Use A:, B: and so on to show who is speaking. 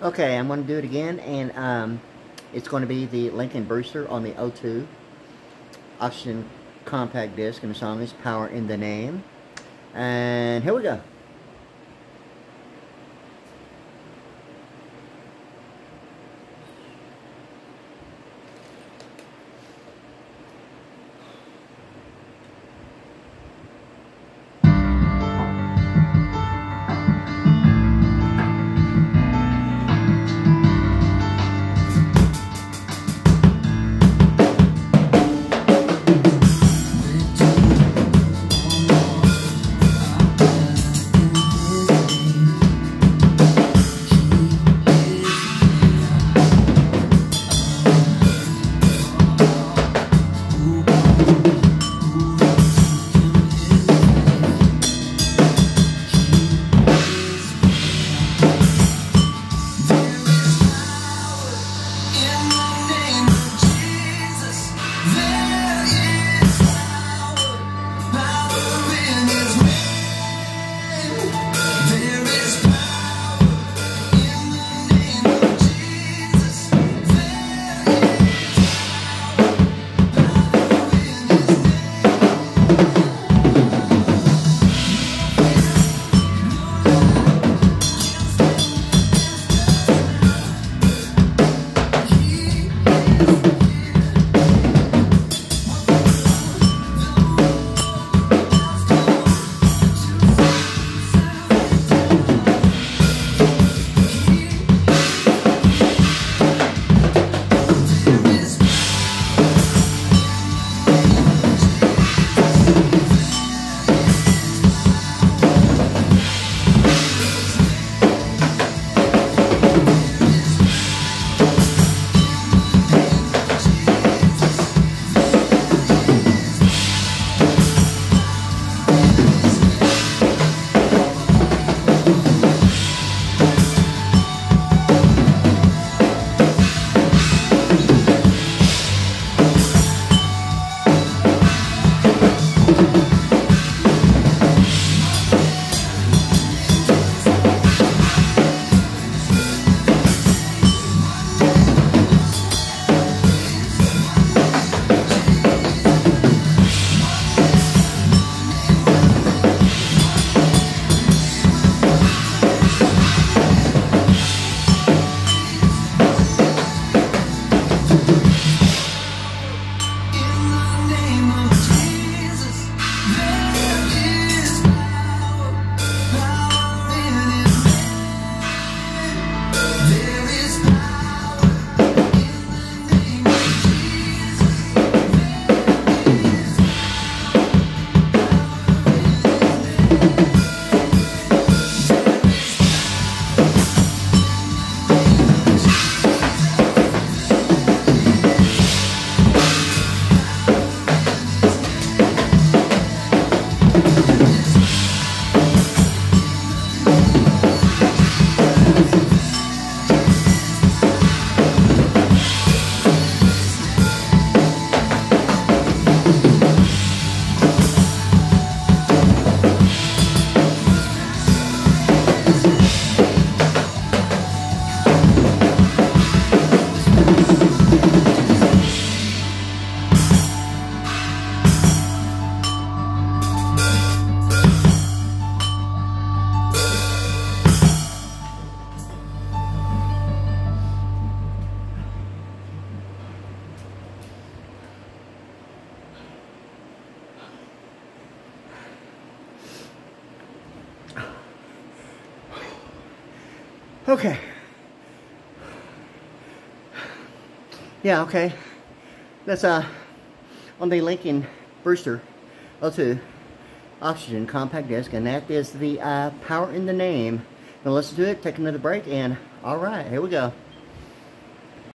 A: Okay, I'm going to do it again, and um, it's going to be the Lincoln Brewster on the O2 Oxygen Compact Disc, and the song is Power in the Name. And here we go. Okay. Yeah, okay. That's uh on the Lincoln Brewster O2 Oxygen compact disc, and that is the uh, power in the name. Now listen to it, take another break, and all right, here we go.